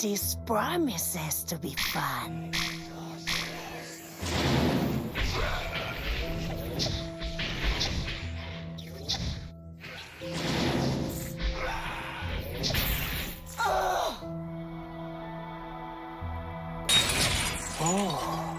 This promises to be fun. A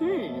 Hmm.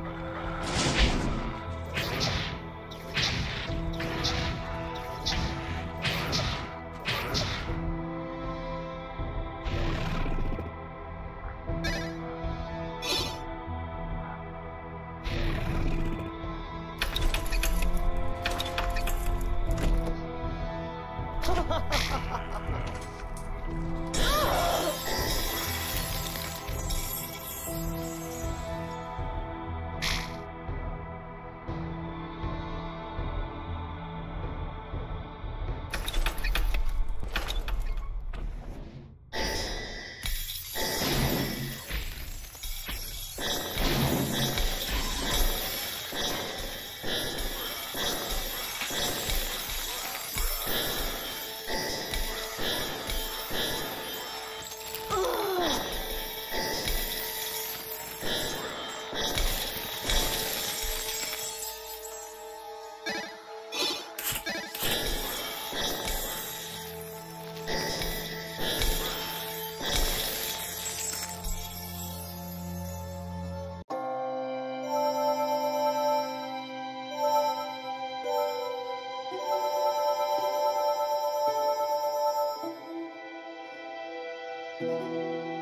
Música